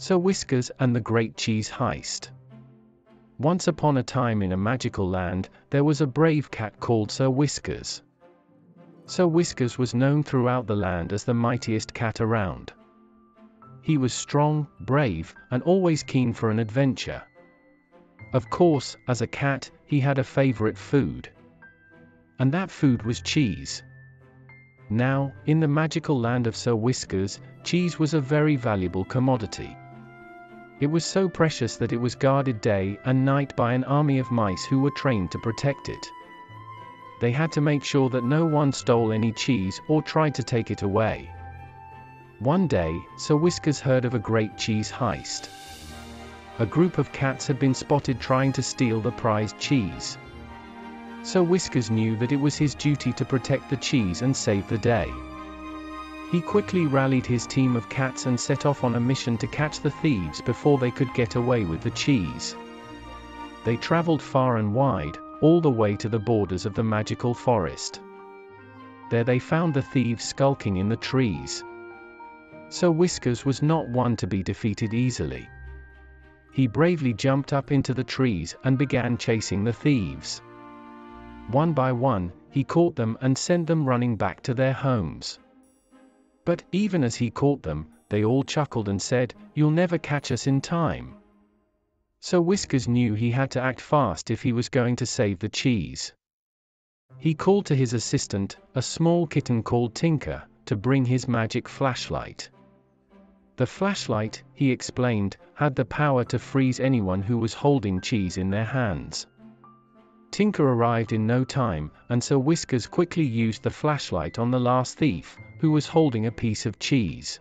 Sir Whiskers and the Great Cheese Heist. Once upon a time in a magical land, there was a brave cat called Sir Whiskers. Sir Whiskers was known throughout the land as the mightiest cat around. He was strong, brave, and always keen for an adventure. Of course, as a cat, he had a favorite food. And that food was cheese. Now, in the magical land of Sir Whiskers, cheese was a very valuable commodity. It was so precious that it was guarded day and night by an army of mice who were trained to protect it. They had to make sure that no one stole any cheese or tried to take it away. One day, Sir Whiskers heard of a great cheese heist. A group of cats had been spotted trying to steal the prized cheese. Sir Whiskers knew that it was his duty to protect the cheese and save the day. He quickly rallied his team of cats and set off on a mission to catch the thieves before they could get away with the cheese. They traveled far and wide, all the way to the borders of the magical forest. There they found the thieves skulking in the trees. Sir Whiskers was not one to be defeated easily. He bravely jumped up into the trees and began chasing the thieves. One by one, he caught them and sent them running back to their homes. But, even as he caught them, they all chuckled and said, You'll never catch us in time. Sir Whiskers knew he had to act fast if he was going to save the cheese. He called to his assistant, a small kitten called Tinker, to bring his magic flashlight. The flashlight, he explained, had the power to freeze anyone who was holding cheese in their hands. Tinker arrived in no time, and Sir Whiskers quickly used the flashlight on the last thief, who was holding a piece of cheese.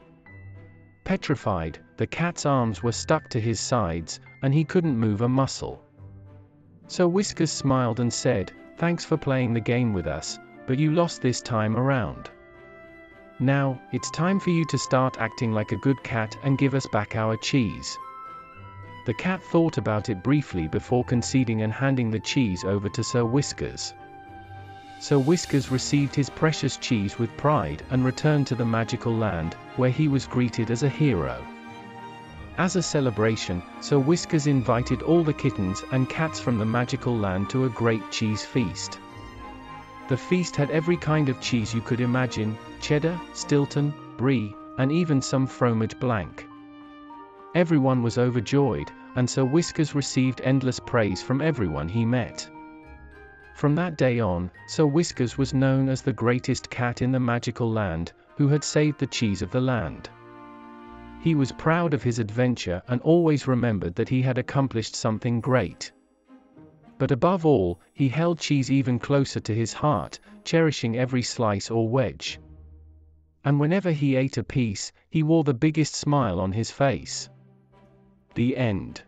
Petrified, the cat's arms were stuck to his sides, and he couldn't move a muscle. Sir Whiskers smiled and said, Thanks for playing the game with us, but you lost this time around. Now, it's time for you to start acting like a good cat and give us back our cheese. The cat thought about it briefly before conceding and handing the cheese over to Sir Whiskers. Sir Whiskers received his precious cheese with pride and returned to the magical land, where he was greeted as a hero. As a celebration, Sir Whiskers invited all the kittens and cats from the magical land to a great cheese feast. The feast had every kind of cheese you could imagine, cheddar, Stilton, brie, and even some fromage blanc. Everyone was overjoyed, and Sir Whiskers received endless praise from everyone he met. From that day on, Sir Whiskers was known as the greatest cat in the magical land, who had saved the cheese of the land. He was proud of his adventure and always remembered that he had accomplished something great. But above all, he held cheese even closer to his heart, cherishing every slice or wedge. And whenever he ate a piece, he wore the biggest smile on his face. The end.